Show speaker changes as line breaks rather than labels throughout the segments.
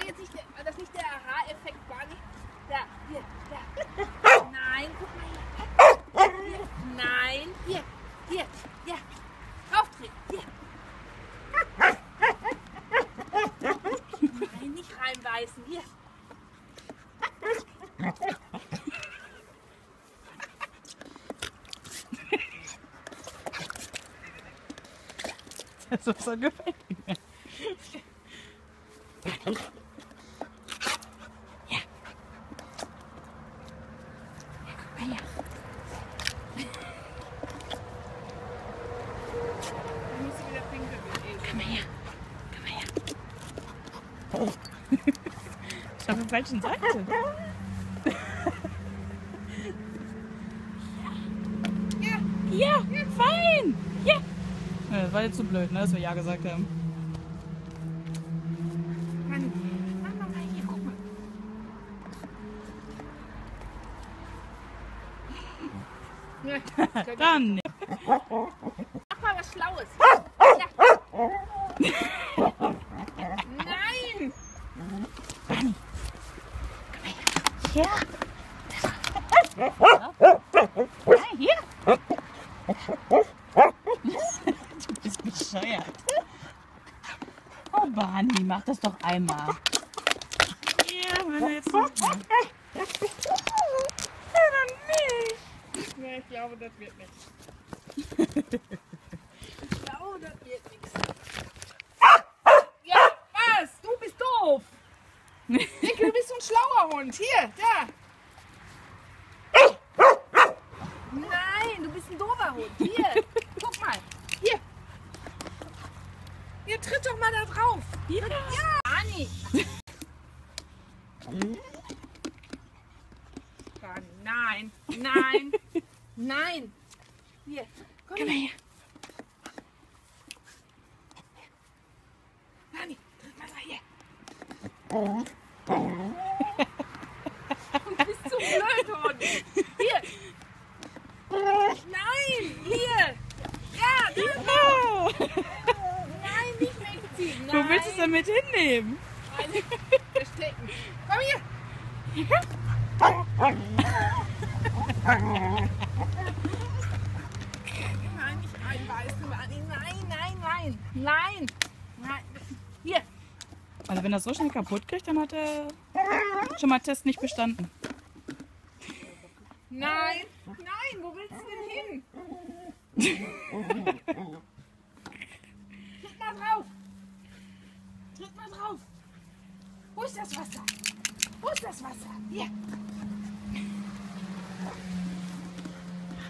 war jetzt nicht das nicht der Aha-Effekt, war nicht. Da, hier, da. Nein, guck mal hier. hier. Nein, hier, hier, ja. Draufdrehen, hier. Nein, nicht reinbeißen, hier.
Das ist so gefällt mir.
Ah, ja. Ich muss wieder pinkeln, Esel.
Komm mal her. Komm mal her. Ich auf der falschen Seite.
Ja,
Ja, fein. Ja. Ja, Das war jetzt zu blöd, ne, dass wir Ja gesagt haben.
Mann. Mach mal hier, guck mal. Ja,
Dann nicht.
Mach mal was Schlaues. Ja. Nein!
Ja. Ja, hier. Du bist bescheuert. Oh, Barney, mach das doch einmal. Ja, wenn er jetzt nicht macht. Ja, dann nicht.
Ja, ich glaube, das wird nichts. Ich glaube, das wird nichts. Ja, was? Du bist doof. Denke, du bist so ein schlauer Hund. Hier, da. Nein, du bist ein doofer Hund. Hier, guck mal. Hier. Hier, tritt doch mal da drauf.
Ja.
Ja, Anni. Nein, nein, nein. Hier, komm
Komm mal
her.
her.
Anni, tritt mal da hier. Du bist zu blöd, Hund. Hier. Nein, hier. Ja, da.
Oh,
Nein, nicht wegziehen. Nein.
wo willst du es denn mit hinnehmen?
Nein, verstecken. Komm hier. Nein. Nein. Nein. Hier.
Also wenn er so schnell kaputt kriegt, dann hat er schon mal Test nicht bestanden.
Nein. Nein, wo willst du denn hin? Tritt mal drauf. Tritt mal drauf. Wo ist das Wasser? Wo ist das Wasser? Hier.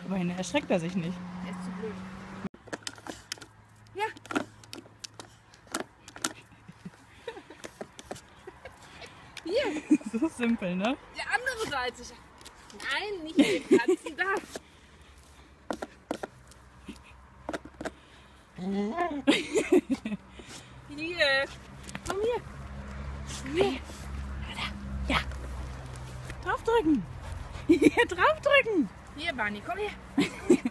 Immerhin erschreckt er sich nicht.
Er ist zu blöd. Ja. Hier,
So simpel, ne?
die andere Seite. Nein, nicht den Katzen da. Hier. Hier.
Ja. Draufdrücken. Hier, draufdrücken.
Hier, Barney, komm her.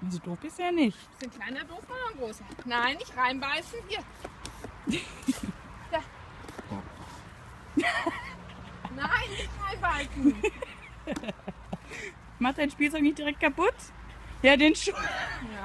Also doof ist er nicht.
Ist ein kleiner doof oder ein großer? Nein, nicht reinbeißen. Hier. Da. Nein, nicht reinbeißen.
Macht dein Spielzeug nicht direkt kaputt? Ja, den Schuh.
Ja.